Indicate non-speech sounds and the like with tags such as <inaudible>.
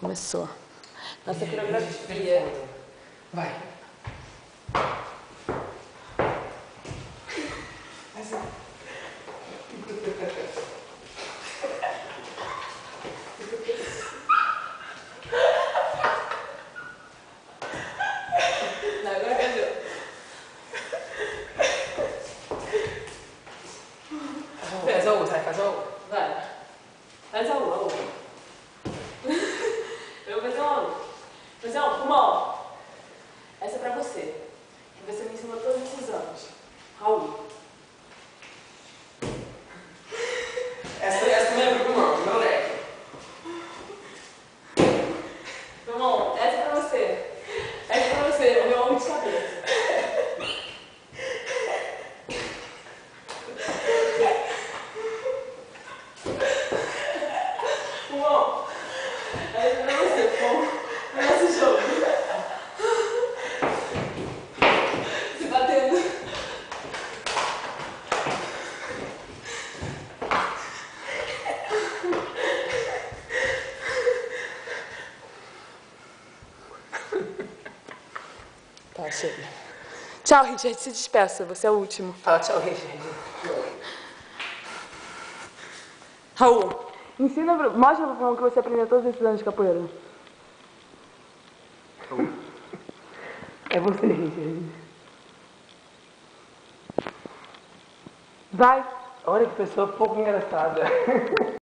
Começou. Nossa coreografia. Vai. Não, agora cadê? Faz a outra, vai, faz a outra. Vai. Faz a U, a U. Eu vou fazer uma U. Vou fazer uma U. Uma U. Essa é pra você. Que você me ensinou todos esses anos. Raul. Essa, essa também é pro pulmão, meu leque. Irmão, essa é pra você. Essa é pra você, o meu ombro de cabeça. Irmão, essa é pra você, pô. Nosso jogo. Se batendo. Tá, chega. Tchau, Richard. Se despeça. Você é o último. Fala tchau, Richard. Raul, ensina. Mostra pra como que você aprendeu todos esses anos de capoeira. É você, Richard. Vai. Olha que pessoa pouco engraçada. <laughs>